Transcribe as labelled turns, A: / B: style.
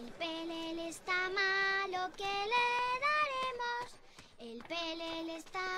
A: El pelel está malo, que le daremos? El pelel está